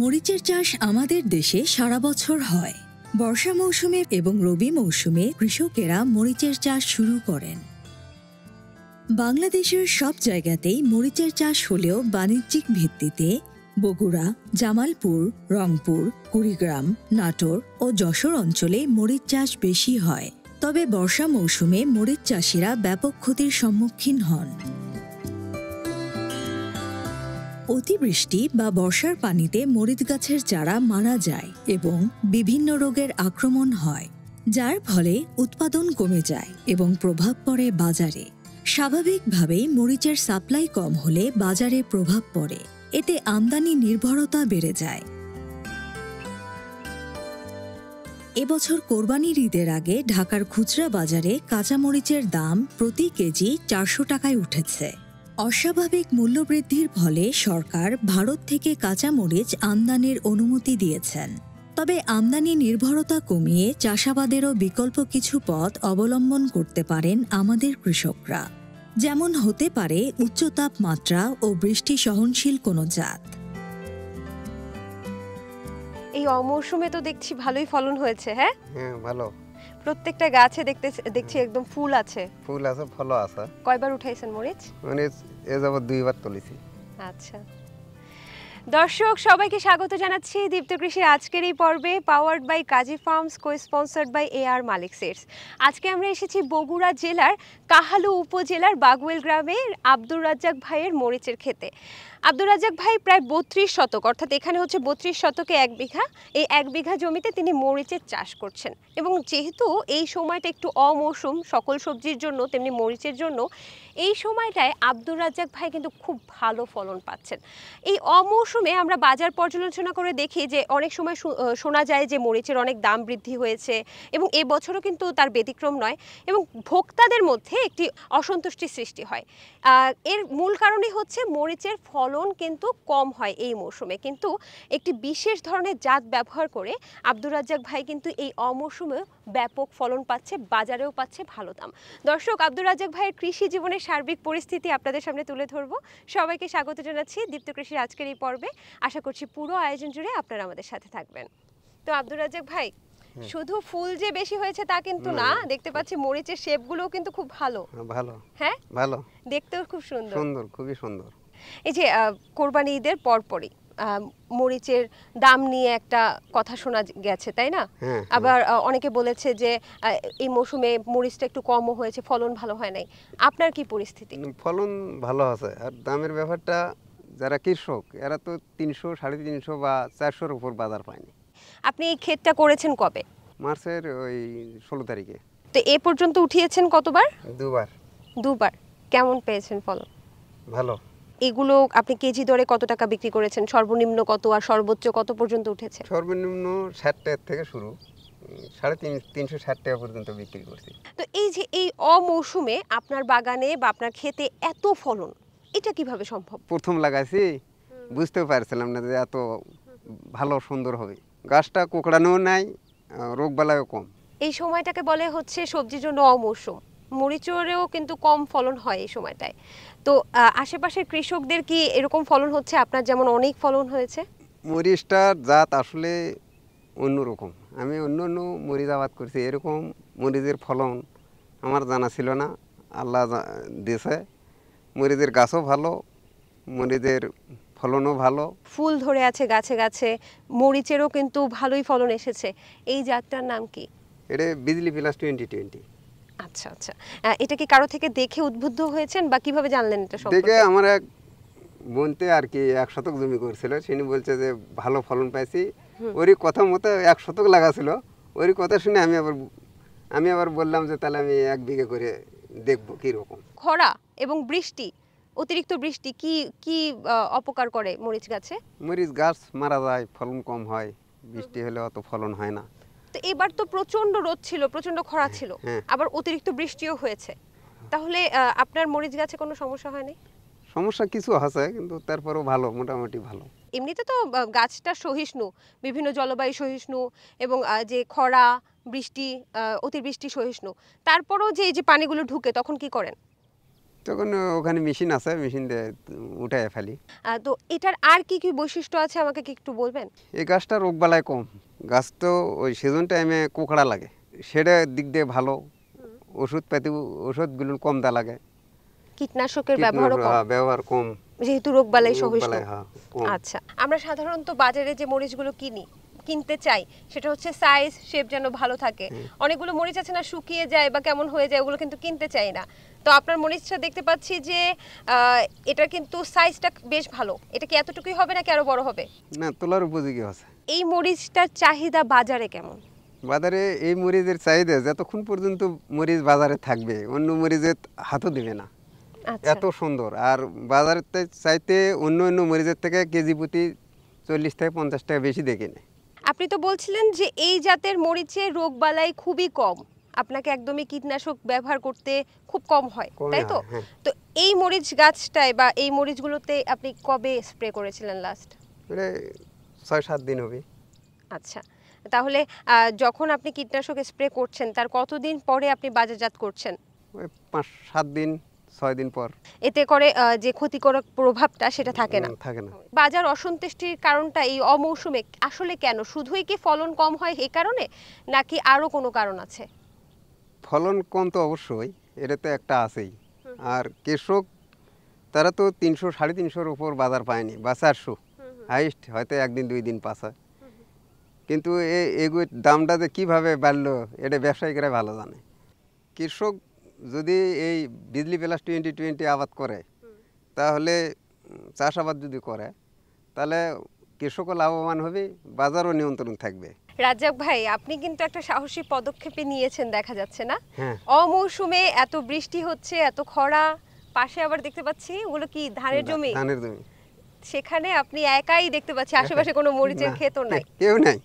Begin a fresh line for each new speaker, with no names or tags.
মরিচের চাষ আমাদের দেশে সারা বছর হয়। বর্ষা মৌসুমে এবং রবি মৌসুমে কৃষকেরা মরিচের চাষ শুরু করেন। বাংলাদেশের সব জায়গাতেই মরিচের চাষ হলেও বাণিজ্যিক ভিত্তিতে বগুড়া, জামালপুর, রংপুর, কুড়িগ্রাম, নাটোর ও যশোর অঞ্চলে মরিচ চাষ বেশি হয়। তবে বর্ষা মৌসুমে মরিচ চাষিরা ব্যাপক ক্ষতির সম্মুখীন হন। অতিবৃষ্টি বা বর্ষার পানিতে মরিচ গাছের চারা মারা যায় এবং বিভিন্ন রোগের আক্রমণ হয়, যার ফলে উৎপাদন কমে যায় এবং প্রভাব পড়ে বাজারে। স্বাভাবিকভাবেই মরিচের সাপ্লাই কম হলে বাজারে প্রভাব পড়ে, এতে আমদানি নির্ভরতা বেড়ে যায়। এবছর কোরবানির ঈদের আগে ঢাকার খুচরা বাজারে কাঁচামরিচের দাম প্রতি কেজি চারশো টাকায় উঠেছে। অস্বাভাবিক মূল্যবৃদ্ধির ফলে সরকার ভারত থেকে কাঁচামরিচ আমদানির অনুমতি দিয়েছেন। তবে আমদানি নির্ভরতা কমিয়ে চাষাবাদেরও বিকল্প কিছু পথ অবলম্বন করতে পারেন আমাদের কৃষকরা। যেমন হতে পারে উচ্চ তাপমাত্রা ও বৃষ্টি সহনশীল কোনো জাত।
এই অমৌসুমে তো দেখছি ভালোই ফলন হয়েছে হ্যাঁ?
হ্যাঁ ভালো।
প্রত্যেকটা গাছে দেখতে দেখছি একদম ফুল আছে।
ফুল আছে ফল আছে।
কয়বার উঠাইছেন মরিচ?
মানে এ যাবত দুইবার তুলেছি।
আচ্ছা। দর্শক সবাইকে স্বাগত জানাচ্ছি দীপ্ত কৃষির আজকের এই পর্বে powered by Kazi farms co-sponsored by A R Malik seeds আজকে আমরা এসেছি বগুড়া জেলার কাহালু উপজেলার বাগুয়েল গ্রামের আব্দুর রাজ্জাক ভাইয়ের মরিচের খেতে আব্দুর রাজাক ভাই প্রায় বত্রিশ শতক, অর্থাৎ এখানে হচ্ছে বত্রিশ শতকে এক বিঘা। এই এক বিঘা জমিতে তিনি মরিচের চাষ করছেন এবং যেহেতু এই সময়টা একটু অমৌসুম, সকল সবজির জন্য, তেমনি মরিচের জন্য, এই সময়টায় আব্দুর রাজ্জাক ভাই কিন্তু খুব ভালো ফলন পাচ্ছেন। এই অমৌসুমে আমরা বাজার পর্যালোচনা করে দেখি যে অনেক সময় শোনা যায় যে মরিচের অনেক দাম বৃদ্ধি হয়েছে এবং এবছরও কিন্তু তার ব্যতিক্রম নয় এবং ভোক্তাদের মধ্যে একটি অসন্তুষ্টি সৃষ্টি হয়। এর মূল কারণে হচ্ছে মরিচের ফলন কিন্তু কম হয় এই মৌসুমে। কিন্তু একটি বিশেষ ধরনের জাত ব্যবহার করে আব্দুর রাজ্জাক ভাই কিন্তু এই অমৌসুমে ব্যাপক ফলন পাচ্ছে বাজারেও পাচ্ছে ভালো দাম। দর্শক আব্দুর রাজ্জাক ভাইয়ের কৃষি জীবনের সার্বিক পরিস্থিতি আপনাদের সামনে তুলে ধরবো। সবাইকে স্বাগত জানাচ্ছি দীপ্ত কৃষির আজকের এই পর্বে। আশা করছি পুরো আয়োজন জুড়ে আপনারা আমাদের সাথে থাকবেন। তো আব্দুর রাজ্জাক ভাই শুধু ফুল যে বেশি হয়েছে তা কিন্তু না দেখতে পাচ্ছি মরিচের শেপগুলোও কিন্তু খুব ভালো।
হ্যাঁ, ভালো।
হ্যাঁ?
ভালো।
দেখতেও খুব সুন্দর।
সুন্দর খুবই সুন্দর।
এই যে কোরবানি ঈদের পরপরই মরিচের দাম নিয়ে একটা কথা শোনা গেছে তাই না?
হ্যাঁ
আবার অনেকে বলেছে যে এই মৌসুমে মরিচটা একটু কমও হয়েছে ফলন ভালো হয় নাই। আপনার কি পরিস্থিতি?
হ্যাঁ। ফলন ভালো আছে। আর দামের ব্যাপারটা যারা কৃষক এরা তো তিনশো সাড়ে তিনশো বা চারশোর উপর বাজার পায়নি।
আপনি এই ক্ষেতটা করেছেন কবে?
মার্চের ওই ষোলো তারিখে।
তো এ পর্যন্ত উঠিয়েছেন কতবার?
দুবার।
দুবার। কেমন পেয়েছেন ফলন?
ভালো।
এগুলো আপনি কেজি দরে কত টাকা বিক্রি করেছেন? সর্বনিম্ন কত আর সর্বোচ্চ কত পর্যন্ত উঠেছে?
সর্বনিম্ন ষাট টাকা থেকে শুরু সাড়ে তিন তিনশো ষাট টাকা পর্যন্ত বিক্রি করছি।
তো এই যে এই অমৌসুমে আপনার বাগানে বা আপনার ক্ষেতে এত ফলন এটা কীভাবে সম্ভব?
প্রথম লাগাইছি বুঝতেও পারছিলাম না যে এত ভালো সুন্দর হবে। গাছটা কোকড়ানোও নাই রোগ বালাইও কম।
এই সময়টাকে বলে হচ্ছে সবজির জন্য অমৌসুম। মরিচরেও কিন্তু কম ফলন হয় এই সময়টায়। তো আশেপাশের কৃষকদের কি এরকম ফলন হচ্ছে? আপনার যেমন অনেক ফলন হয়েছে।
মরিচটার জাত আসলে অন্যরকম। আমি অন্য অন্য মরিচ আবাদ করছি এরকম মরিচের ফলন আমার জানা ছিল না। আল্লাহ দিয়েছে। মরিচের গাছও ভালো মরিচের ফলনও ভালো।
ফুল ধরে আছে গাছে গাছে মরিচেরও কিন্তু ভালোই ফলন এসেছে। এই জাতটার নাম কি?
এটা বিজলি প্লাস টোয়েন্টি টোয়েন্টি।
আচ্ছা আচ্ছা। এটা কি কারও থেকে দেখে উদ্বুদ্ধ হয়েছেন বা কীভাবে জানলেন এটা সম্পর্কে?
দেখে আমার এক বোনতে আর কি এক শতক জমি করছিল। তিনি বলছে যে ভালো ফলন পাইছি। ওরই কথা মতো এক শতক লাগাছিল। ওরই কথা শুনে আমি আবার আমি আবার বললাম যে তাহলে আমি এক বিঘে করে দেখব কীরকম?
খরা এবং বৃষ্টি অতিরিক্ত বৃষ্টি কি কি অপকার করে মরিচ গাছে?
মরিচ গাছ মারা যায় ফলন কম হয় বৃষ্টি হলে অত ফলন হয় না।
তো এবার তো প্রচণ্ড রোদ ছিল প্রচণ্ড খরা ছিল।
হ্যাঁ।
আবার অতিরিক্ত বৃষ্টিও হয়েছে। তাহলে আপনার মরিচ গাছে কোনো সমস্যা হয়নি?
সমস্যা কিছু আছে কিন্তু তারপরেও ভালো মোটামুটি ভালো।
এমনিতে তো গাছটা সহিষ্ণু বিভিন্ন জলবায়ু সহিষ্ণু এবং যে খরা বৃষ্টি অতিবৃষ্টি সহিষ্ণু। তারপরেও যে এই যে পানিগুলো ঢুকে তখন কি করেন?
তখন ওখানে মেশিন আছে মেশিন দিয়ে উঠে ফেলি।
তো এটার আর কি কি বৈশিষ্ট্য আছে আমাকে কি একটু বলবেন?
এই গাছটা রোগবালায় কম। গাছ তো ওই সিজন টাইমে কোকড়া লাগে। সেটা দিক দিয়ে ভালো। ওষুধ পাতি ওষুধগুলো কম দা লাগে।
কীটনাশকের কম।
হ্যাঁ, ব্যবহার কম।
যেহেতু রোগবালাই সহিষ্ণু।
রোগবালাই, হ্যাঁ,
আচ্ছা আমরা সাধারণত বাজারে যে মরিচগুলো কিনি কিনতে চাই সেটা হচ্ছে সাইজ শেপ যেন ভালো থাকে। অনেকগুলো মরিচ আছে না শুকিয়ে যায় বা কেমন হয়ে যায় ওগুলো কিন্তু কিনতে চাই না। তো আপনার মরিচটা দেখতে পাচ্ছি যে এটা কিন্তু সাইজটা বেশ ভালো। এটা কি এতটুকুই হবে নাকি আরও বড় হবে?
না তোলার উপযোগী আছে
এই মরিচটার চাহিদা বাজারে কেমন?
বাজারে এই মরিচের চাহিদা যতক্ষণ পর্যন্ত মরিচ বাজারে থাকবে অন্য মরিচের হাতও দিবে না।
আচ্ছা।
এত সুন্দর। আর বাজারের চাইতে অন্য অন্য মরিচের থেকে কেজি প্রতি চল্লিশ থেকে পঞ্চাশ টাকা বেশি দেখে নেয়
আপনি তো বলছিলেন যে এই জাতের মরিচে রোগবালাই খুবই কম। আপনাকে একদমই কীটনাশক ব্যবহার করতে খুব কম হয় তাই তো?
হ্যাঁ।
তো এই মরিচ গাছটায় বা এই মরিচগুলোতে আপনি কবে স্প্রে করেছিলেন লাস্ট
ছয় সাত দিন হবে।
আচ্ছা তাহলে যখন আপনি কীটনাশক স্প্রে করছেন তার কতদিন পরে আপনি বাজারজাত করছেন?
পাঁচ সাত দিন ছয় দিন পর।
এতে করে যে ক্ষতিকারক প্রভাবটা সেটা থাকে না।
থাকে না।
বাজার অসন্তুষ্টির কারণটা এই অমৌসুমে আসলে কেন? শুধুই কি ফলন কম হয় এই কারণে? নাকি আরও কোনো কারণ আছে?
ফলন কম তো অবশ্যই এটা তো একটা আছেই। আর কৃষক তারা তো তিনশো সাড়ে তিনশোর উপর বাজার পায়নি বা চারশো। হাইস্ট হয়তো একদিন দুই দিন পাশা কিন্তু এ- এগুলোর দামটা যে কীভাবে বাড়লো এটা ব্যবসায়িকরা ভালো জানে। কৃষক যদি এই বিজলি প্লাস টোয়েন্টি টোয়েন্টি আবাদ করে তাহলে চাষাবাদ যদি করে তাহলে কৃষকও লাভবান হবে বাজারও নিয়ন্ত্রণ থাকবে।
রাজ্জাক ভাই আপনি কিন্তু একটা সাহসী পদক্ষেপে নিয়েছেন দেখা যাচ্ছে না?
হ্যাঁ।
অমৌসুমে এত বৃষ্টি হচ্ছে এত খরা পাশে আবার দেখতে পাচ্ছি ওগুলো কি ধানের জমি?
ধানের জমি।
সেখানে আপনি একাই দেখতে পাচ্ছি আশেপাশে কোনো মরিচের
ক্ষেত
ক্ষেতও নাই।
কেউ নাই।